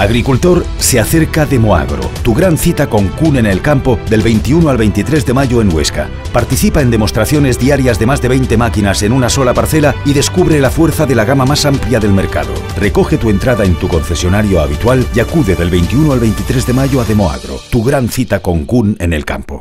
Agricultor, se acerca Demoagro, tu gran cita con Kuhn en el campo del 21 al 23 de mayo en Huesca. Participa en demostraciones diarias de más de 20 máquinas en una sola parcela y descubre la fuerza de la gama más amplia del mercado. Recoge tu entrada en tu concesionario habitual y acude del 21 al 23 de mayo a Demoagro, tu gran cita con Kuhn en el campo.